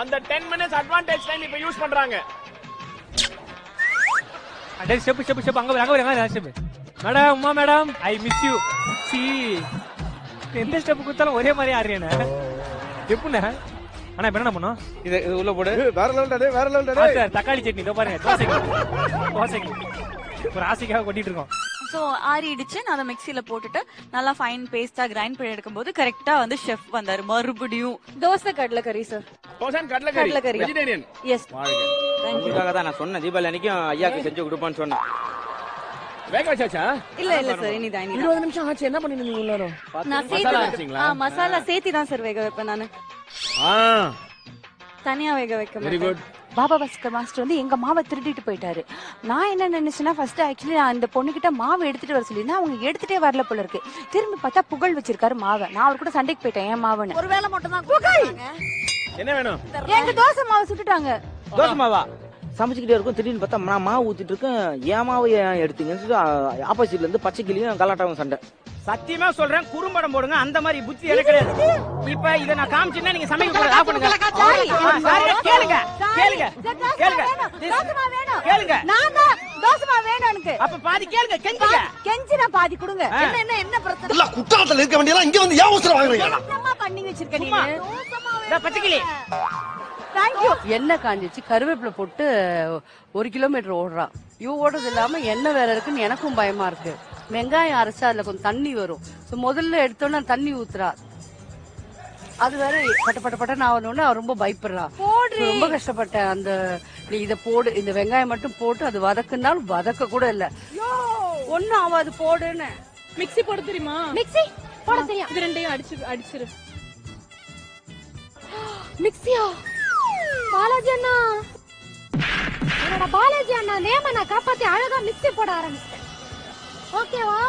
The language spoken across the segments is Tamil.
அந்த 10 மினிட்ஸ் அட்வான்டேஜ் டைம் இப்ப யூஸ் பண்றாங்க. அடே ஸ்டெப் ஸ்டெப் ஸ்டெப் அங்க வர, அங்க வர, அங்க step madam Uma madam I miss you C எந்த ஸ்டெப் கொடுத்தாலும் ஒரே மாதிரி ஆடுறேனே எப்படிண்ணே? அண்ணா இப்ப என்ன பண்ணும்? இது இது உள்ள போடு. வேற லெவல் டே வேற லெவல் சார் தக்காளி சட்னி இதோ பாருங்க தோசைக்கு. தோசைக்கு. ஒரு ஆசைக்காக கொட்டிட்டு இருக்கோம். சோ ஆறிடுச்சு. நான் அதை மிக்ஸில போட்டுட்டு நல்லா ஃபைன் பேஸ்டா கிரைண்ட் பண்ணி எடுக்கும்போது கரெக்டா வந்து ஷெஃப் வந்தாரு. மறுபடியும் தோசை கடலை கறி சார் கடலைக்கறி. வெஜிடேரியன் எஸ் உங்களுக்காக தான் நான் சொன்னேன். தீபாவளி அன்னைக்கும் ஐயாக்கு செஞ்சு கொடுப்பான்னு சொன்னேன். வேக வச்சாச்சா? இல்ல இல்ல சார் இனிதான் இருபது நிமிஷம் ஆச்சு. என்ன நான் மசாலா சேர்த்து மசாலா சேர்த்து தான் சார் வேக வைப்பேன் நானு. ஆ. தனியா வேக வைக்க very good Baba Bhaskar master வந்து எங்க மாவை திருடிட்டு போயிட்டாரு. நான் என்ன நினைச்சேன்னா ஃபர்ஸ்ட் ஆக்சுவலி நான் அந்த பொண்ணுகிட்ட மாவு எடுத்துட்டு வர சொல்லியிருந்தேன். அவங்க எடுத்துட்டே வரல போல இருக்கு. திரும்பி பார்த்தா புகழ் வச்சிருக்காரு மாவை. நான் அவர் கூட சண்டைக்கு போயிட்டேன் என் மாவுன்னு. ஒரு வேளை மட்டும் தான் புகழ் என்ன வேணும்? எங்க தோசை மாவு சுட்டுட்டாங்க. தோசை மாவா? சமைச்சுக்கிட்டே இருக்கும். திடீர்னு பார்த்தா நான் மாவு ஊத்திட்டு இருக்கேன். ஏன் மாவு ஏன் எடுத்தீங்கன்னு சொல்லி ஆப்போசிட்ல இருந்து பச்சை கிளியும் கலாட்டாவும் சண்டை. சத்தியமா சொல்றேன் குறும்படம் போடுங்க. அந்த மாதிரி புத்தி எனக்கு கிடையாது. இப்ப இத நான் காமிச்சேன்னா நீங்க சமைக்க கூட ஆஃப் பண்ணுங்க. கேளுங்க. கேளுங்க. கேளுங்க. கேளுங்க. நான் தான் தோசை மாவு வேணும் எனக்கு. அப்ப பாதி கேளுங்க. கெஞ்சுங்க. கெஞ்சி நான் பாதி கொடுங்க. என்ன என்ன என்ன பிரச்சனை? இல்ல குற்றாலத்துல இருக்க வேண்டியதா இங்க வந்து ஏன் அவசரம் வாங்குறீங்க? பண்ணி வச்சிருக்க நீ பச்சை கிளி. தேங்க்யூ எண்ணெய் காஞ்சிச்சு கருவேப்பிலை போட்டு ஒரு கிலோமீட்டர் ஓடுறா. இவ ஓடுறது இல்லாம எண்ணெய் வேற இருக்குன்னு எனக்கும் பயமா இருக்கு. வெங்காயம் அரைச்சா அதுல கொஞ்சம் தண்ணி வரும். சோ முதல்ல எடுத்தோன்னே தண்ணி ஊத்துறா. அது வேற பட்ட பட்ட பட்ட நான் அவ ரொம்ப பயப்படுறா. போடுறி. ரொம்ப கஷ்டப்பட்டேன். அந்த நீ இத போடு. இந்த வெங்காயம் மட்டும் போட்டு அது வதக்குனாலும் வதக்க கூட இல்ல. ஒண்ணும் ஆகாது போடுன்னு. மிக்ஸி போட தெரியுமா? மிக்ஸி? போட தெரியும். இது ரெண்டையும் அடிச்சு அடிச்சிரு. மிக்ஸியா? பாலாஜி அண்ணா. என்னோட பாலாஜி அண்ணா நேம நான் காப்பாத்தி அழகா மிக்ஸி போட ஆரம்பிச்சிட்டேன். ஓகேவா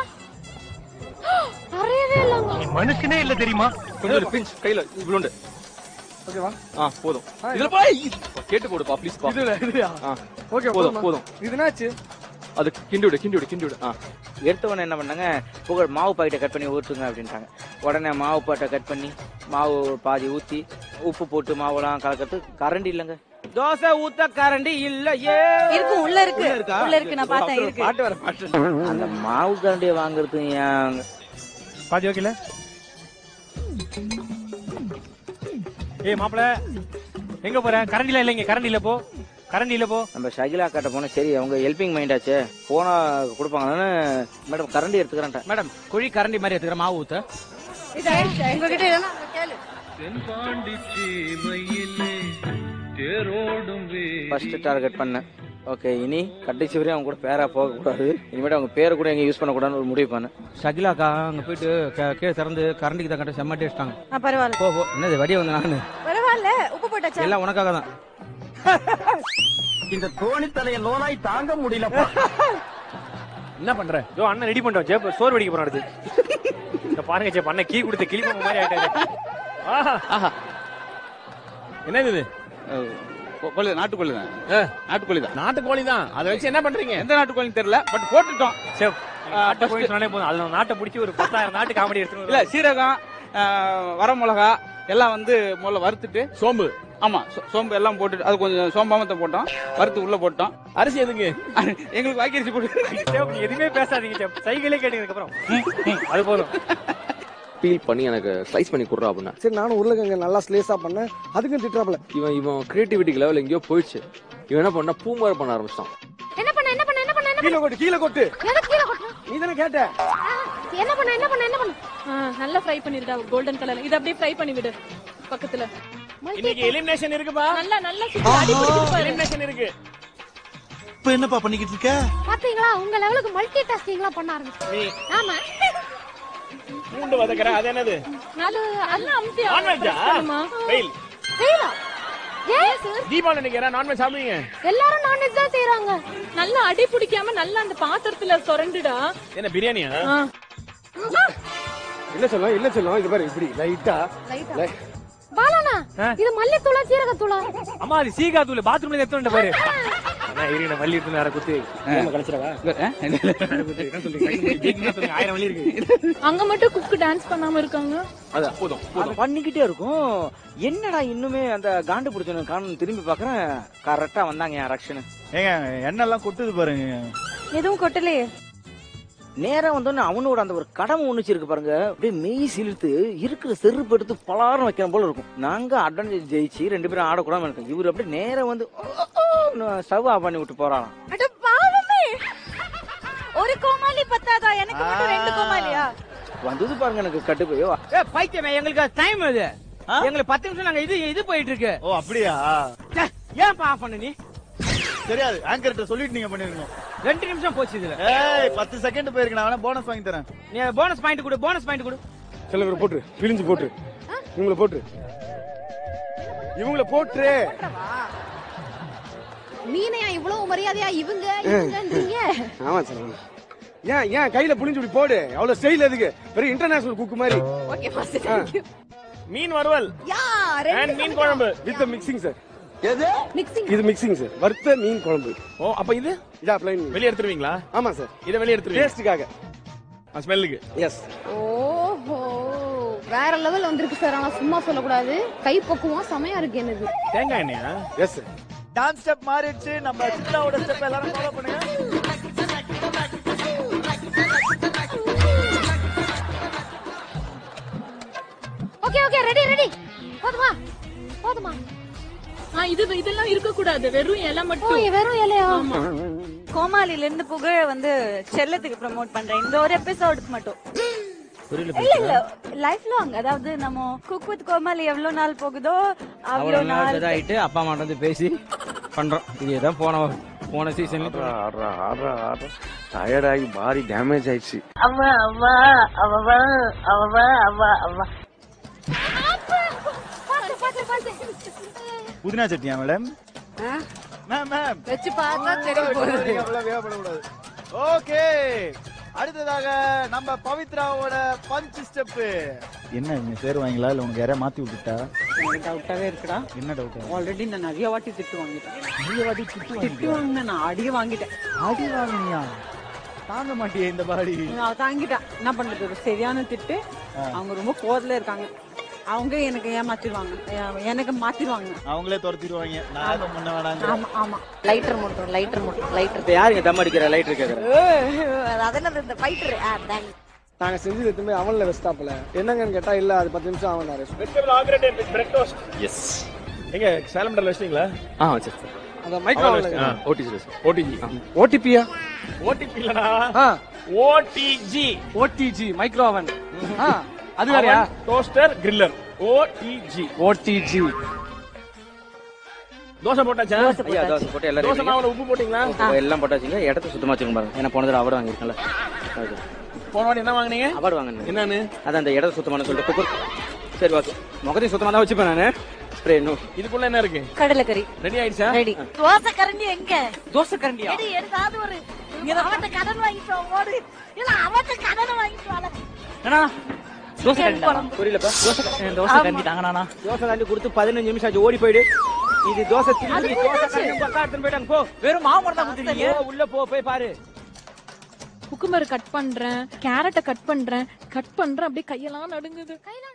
நிறையவே இல்லங்க மனுஷனே இல்ல தெரியுமா? கொஞ்சம் ஒரு பிஞ்ச் கையில இவ்வளோண்டு ஓகேவா ஆ போதும். இதுல போய் கேட்டு போடுப்பா ப்ளீஸ் பா. இதுல ஓகே போதும் போதும். இது என்னாச்சு? அது கிண்டி விடு கிண்டி விடு கிண்டி விடு. ஆ. எடுத்தவொடனே என்ன பண்ணாங்க? புகழ் மாவு பாக்கெட்டை கட் பண்ணி ஊற்றுங்க அப்படின்ட்டாங்க. உடனே மாவு பாட்டை கட் பண்ணி மாவு பாதி ஊத்தி உப்பு போட்டு மாவுலாம் கலக்கிறது. கரண்டி இல்லைங்க. தோசை ஊத்த கரண்டி இல்லையே. இருக்கும் உள்ள இருக்கு. இருக்கா? உள்ள இருக்கு நான் பார்த்தேன் இருக்கு. பாட்டு வர பாட்டு. அந்த மாவு கரண்டியை வாங்குறது ஏன்? பாதி ஓகேல ஏய் மாப்பிள எங்க போற? கரண்டில இல்லைங்க. கரண்டில போ. கரண்டில போ. நம்ம ஷகிலா காட்ட போனா சரி அவங்க ஹெல்பிங் மைண்ட் ஆச்சே. போனா கொடுப்பாங்கன்னு மேடம் கரண்டி எடுத்துக்கிறேன் மேடம் குழி கரண்டி மாதிரி எடுத்துக்கிற மாவு ஊத்த. உங்ககிட்ட இல்லைன்னா கேளு. ஃபர்ஸ்ட் டார்கெட் பண்ணேன். ஓகே இனி கடைசி வரையும் அவங்க கூட பேரா போக கூடாது இனிமேட்டு அவங்க பேரை கூட எங்க யூஸ் பண்ண கூடாதுன்னு ஒரு முடிவு பண்ணேன். ஷகிலாக்கா அங்க போயிட்டு கீழே திறந்து கரண்டிக்கு தான் கட்ட செம்ம டேஸ்டாங்க ஆ, பரவாயில்ல. போ போ. என்னது வடிய வந்து நானு? பரவாயில்ல. உப்பு போட்டாச்சா? எல்லாம் உனக்காக தான். இந்த தோணி தலைய லோனாய் தாங்க முடியலப்பா. என்ன பண்ற? ஜோ அண்ணன் ரெடி பண்ணிட்டோம் ஜெப் சோறு வெடிக்க அடுத்து. இந்த பாருங்க ஜெப் அண்ணன் கீ கொடுத்த கிளி பொம்மை மாதிரி ஆயிட்டாரு. ஆஹா. என்னது இது? கொள்ளு நாட்டுக்கோழி தான். நாட்டுக்கோழி தான். நாட்டுக்கோழி தான். அதை வச்சு என்ன பண்றீங்க? எந்த நாட்டுக்கோழி தெரியல பட் போட்டுட்டோம் செப் நாட்டை போய் சொன்னாலே போதும். அதுல நாட்டை பிடிச்சி ஒரு பத்தாயிரம் நாட்டு காமெடி எடுத்துட்டு இல்ல சீரகம் ஆ, வர மிளகா எல்லாம் வந்து முதல்ல வறுத்துட்டு சோம்பு. ஆமா சோம்பு எல்லாம் போட்டுட்டு அது கொஞ்சம் சோம்பாமத்தை போட்டோம் வறுத்து உள்ள போட்டோம். அரிசி எதுக்கு? எங்களுக்கு வாக்கரிசி போட்டு செப் நீ எதுவுமே பேசாதீங்க சைக்கிளே கேட்டதுக்கு அப்புறம் அது போதும். பீல் பண்ணி எனக்கு ஸ்லைஸ் பண்ணி கொடுறா அப்படின்னா. சரி நானும் உருளைக்கிழங்கு நல்லா ஸ்லேஸா பண்ணேன். அதுக்கும் திட்டுறாப்ல இவன் இவன் கிரியேட்டிவிட்டிக்கு லெவல் எங்கேயோ போயிடுச்சு. இவன் என்ன பண்ணா பூமாரி பண்ண ஆரம்பிச்சிட்டான். என்ன பண்ண என்ன பண்ண என்ன பண்ண கீழே கொட்டு கீழே கொட்டு. கீழே கொட்டணும்? நீ தானே கேட்ட. என்ன பண்ண என்ன பண்ண என்ன பண்ண? நல்லா ஃப்ரை பண்ணிருடா கோல்டன் கலர் இது அப்படியே ஃப்ரை பண்ணி விடு பக்கத்துல. இன்னைக்கு எலிமினேஷன் இருக்குப்பா. நல்லா நல்லா. எலிமினேஷன் இருக்கு. இப்ப என்னப்பா பண்ணிக்கிட்டு இருக்க? பாத்தீங்களா உங்க லெவலுக்கு மல்டி டாஸ்கிங்லாம் பண்ண ஆரம்பிச்சு ஆமா. பூண்டு வதக்குற அது என்னது? அது அதெல்லாம் அமுத்தி நான்வெஜ்ஜா சார் தீபாவளி யாரா நான்வெஜ் சாப்பிடுவீங்க? எல்லாரும் நான்வெஜ் தான் செய்யறாங்க நல்லா அடி பிடிக்காம நல்லா அந்த பாத்திரத்துல சொரண்டுடா. என்ன பிரியாணியா. இல்ல சொல்லும் இல்ல சொல்லும் இது பாரு இப்படி லைட்டா பாலானா? இது மல்லித்தூளா சீரகத்தூளா? அம்மா அது சீகா தூள் பாத்ரூம்ல எடுத்து பாரு. நான் இருங்க வள்ளி எடுத்து நேரம் குத்து. கழிச்சிடவா ஆயிரம் இருக்கு. அங்க மட்டும் குக்கு டான்ஸ் பண்ணாம இருக்காங்க. அதான் போதும் பண்ணிக்கிட்டே இருக்கும். என்னடா இன்னுமே அந்த காண்டு பிடிச்சவன காணும் திரும்பி பாக்குறேன் கரெக்டா வந்தாங்க என் ரக்ஷனு. ஏங்க எண்ணெல்லாம் கொட்டுது பாருங்க. எதுவும் கொட்டலையே. நேரா வந்தோடனே அவனோட அந்த ஒரு கடமை ஒண்ணுச்சு இருக்கு பாருங்க. அப்படியே மெய் சிலிர்த்து இருக்கிற செருப்பு எடுத்து பலாரம் வைக்கிற போல இருக்கும். நாங்க அட்வான்டேஜ் ஜெயிச்சு ரெண்டு பேரும் ஆடக்கூடாம இருக்கோம். இவர் அப்படியே நேரா வந்து ஸ்டவ் ஆஃப் பண்ணி விட்டு பாவமே! ஒரு கோமாளி பத்தாதா? எனக்கு மட்டும் ரெண்டு கோமாளியா? வந்தது பாருங்க எனக்கு கட்டுப்போய் ஏ பைத்தியமே எங்களுக்கு டைம் இது எங்களுக்கு பத்து நிமிஷம் நாங்க இது இது போயிட்டு இருக்கு. ஓ அப்படியா? ஏன் ஆஃப் பண்ண நீ? தெரியாது. ஆங்கர்கிட்ட சொல்லிட்டு நீங்க பண்ணிருக்கணும். ரெண்டு நிமிஷம் போச்சு இதுல. ஏய் பத்து செகண்ட் போயிருக்கு நான் வேணா போனஸ் வாங்கி தரேன். நீ போனஸ் பாயிண்ட் கொடு போனஸ் பாயிண்ட் கொடு. சில போட்டு பிழிஞ்சு போட்டு இவங்கள போட்டு இவங்கள போட்டு மீனையா இவ்வளவு மரியாதையா? இவங்க இவங்கன்றீங்க. ஆமா சார் ஏன் ஏன் கையில புளிஞ்சு இப்படி போடு? அவ்வளவு ஸ்டைல் எதுக்கு? பெரிய இன்டர்நேஷனல் குக் மாதிரி. ஓகே ஃபர்ஸ்ட் மீன் வறுவல் யா அண்ட் மீன் குழம்பு. வித் மிக்சிங் சார் மிக்சிங் இது மிக்சிங் சார் வறுத்த மீன் குழம்பு. ஓ அப்ப இது? இதா பிளைன் வெளிய எடுத்துருவீங்களா? ஆமா சார் இத வெளிய எடுத்துருவீங்க. டேஸ்டுக்காக ஸ்மெல்லுக்கு எஸ் ஓஹோ. வேற லெவல் வந்திருக்கு சார் ஆனா சும்மா சொல்லக்கூடாது. கை பக்குவம் செமையா இருக்கு என்னது தேங்காய் எண்ணெயா? எஸ் சார் டான்ஸ் ஸ்டெப் மாறிடுச்சு. நம்ம சித்ராவோட ஸ்டெப் எல்லாரும் ஃபாலோ பண்ணுங்க. ஓகே ஓகே ரெடி ரெடி போதுமா? போதுமா? இது இதெல்லாம் இருக்க கூடாது வெறும் இலை மட்டும். வெறும் இலையா? கோமாளில இருந்து புகழ வந்து செல்லத்துக்கு ப்ரோமோட் பண்றேன். இந்த ஒரு எபிசோடுக்கு மட்டும். இல்ல இல்ல. லைஃப் லாங் அதாவது நம்ம குக் வித் கோமாளி எவ்வளவு நாள் போகுதோ அவ்வளவு நாள் இதாயிட்டு அப்பா அம்மா வந்து பேசி பண்றோம். இதுதான் போன போன சீசன் டயர்டாகி பாடி டேமேஜ் ஆயிடுச்சு. பாத்து புதினா சட்னியா மேடம் மேம் மேம் வச்சு பார்த்தா தெரிய போகுது ஓகே அடுத்ததாக நம்ம பவித்ராவோட பஞ்ச் ஸ்டெப் என்ன நீ சேருவாங்களா இல்ல உனக்கு யாரையா மாத்தி விட்டுட்டா? டவுட்டாவே இருக்குடா. என்ன டவுட் ஆல்ரெடி நான் நிறைய வாட்டி திட்டு வாங்கிட்டேன். நிறைய வாட்டி திட்டு திட்டு வாங்கினேன் நான் அடிய வாங்கிட்டேன். அடி வாங்கினியா? தாங்க மாட்டியே இந்த பாடி. நான் தாங்கிட்டேன். என்ன பண்றது? சரியான திட்டு. அவங்க ரொம்ப கோவத்துல இருக்காங்க. அவங்க எனக்கு ஏமாத்திடுவாங்க. எனக்கு மாத்திடுவாங்க. அவங்களே துரத்திடுவாங்க. நான் பண்ண வேணாங்க ஆமா ஆமா. லைட்டர் மட்டும் லைட்டர் மட்டும் லைட்டர் இப்ப யாருங்க தம் அடிக்கிற லைட் கேக்குறேன்? அதெல்லாம் இந்த ஃபைட்டர் நாங்க செஞ்சது எதுவுமே அவன்ல வெஸ்டாப்ல என்னங்கன்னு கேட்டா இல்ல அது பத்து நிமிஷம் ஆகும் வெஜிடபிள் ஆக்ரேட் வித் பிரேக்ஃபாஸ்ட் எஸ் எங்க சேலம்டர்ல வச்சிட்டீங்களா? ஆ சரி சார் அந்த மைக்ரோ ஓடிஜி ஓடிஜி ஓடிபியா ஓடிபி இல்லடா. ஓடிஜி ஓடிஜி மைக்ரோ அவன் அது வேறயா? Toaster griller OTG OTG dosa போட்டாச்சா? ஐயா தோசை போட்டு எல்லாரும் தோசை மாவுல உப்பு போட்டீங்களா? எல்லாம் போட்டாச்சுங்க. இடத்த சுத்தமா வச்சுங்க பாருங்க. ஏன்னா போன தடவை அவார்டு வாங்கிருக்கல போன வாட்டி என்ன வாங்குனீங்க? அவார்டு வாங்கினேன் என்னன்னு? அதான் அந்த இடத்த சுத்தமான சொல்லிட்டு குக்கர் சரி வாக்கு முகத்தையும் சுத்தமா தான் வச்சுப்பேன் நானு. ஸ்ப்ரே இன்னும் இதுக்குள்ள என்ன இருக்கு? கடலைக்கறி. ரெடி ஆயிடுச்சா? ரெடி. தோசை கரண்டி எங்க? தோசை கரண்டியா எடு எடுத்தாவது ஒரு அவன்கிட்ட கடன் வாங்கிட்டு ஓடு. இல்ல அவன்கிட்ட கடன் வாங்கிட்டு அண்ணா தோசை புரியலப்பா. தோசை தோசை கண்டி தோசை தாண்டி கொடுத்து பதினஞ்சு நிமிஷம் ஆச்சு ஓடி போயிடு. இது தோசை தோசை எடுத்துன்னு போயிட்டாங்க. போ. வெறும் மாவு மட்டும் தான் குத்துறீங்க போ, உள்ள போ போய் பாரு. குக்கும்பர் கட் பண்றேன் கேரட்டை கட் பண்றேன் கட் பண்றேன் அப்படியே கையெல்லாம் நடுங்குது. கையில